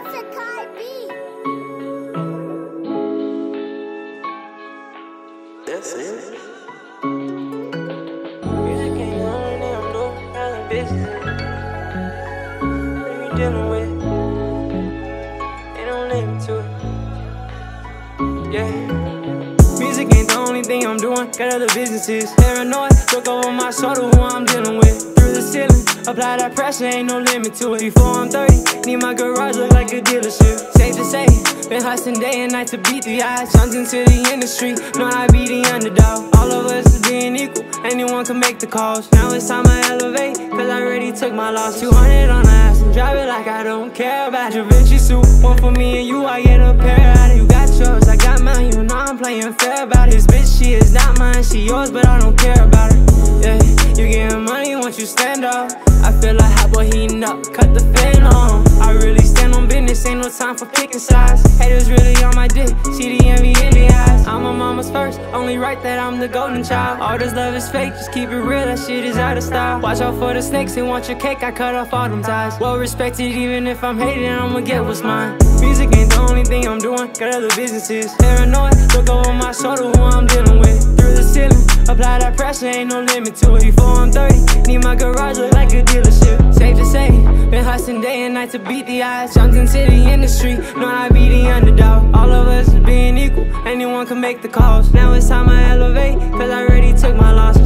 It's a Kai beat. That's it. Music ain't on them, no other business. What we dealing with? Ain't no limit to it. Yeah. Music ain't the only thing I'm doing. Got other businesses. Paranoid, look over my shoulder who I'm dealing with. Apply that pressure, ain't no limit to it. Before I'm 30, need my garage look like a dealership. Safe to say, been hustling day and night to beat the odds. Jumped into the industry, know I be the underdog. All of us is being equal, anyone can make the calls. Now it's time I elevate, cause I already took my loss. 200 on the ass and drive it like I don't care about your Vinci suit. One for me and you, I get a pair out of you. Got yours, I got mine, you know I'm playing fair about. This bitch, she is not mine, she yours, but I don't care you stand up. I feel like hot boy heating up, cut the fan on. I really stand on business, ain't no time for picking sides. Haters really on my dick, see the envy in the eyes. I'm a mama's first, only right that I'm the golden child. All this love is fake, just keep it real, that shit is out of style. Watch out for the snakes, they want your cake, I cut off all them ties. Well respected, even if I'm hating, I'ma get what's mine. Music ain't the only thing I'm doing, got other businesses. Paranoid, look over my shoulder who I'm apply that pressure, ain't no limit to it. Before I'm 30, need my garage look like a dealership. Safe to say, been hustling day and night to beat the odds. Jumped into the industry, know I be the underdog. All of us being equal, anyone can make the calls. Now it's time I elevate, cause I already took my losses.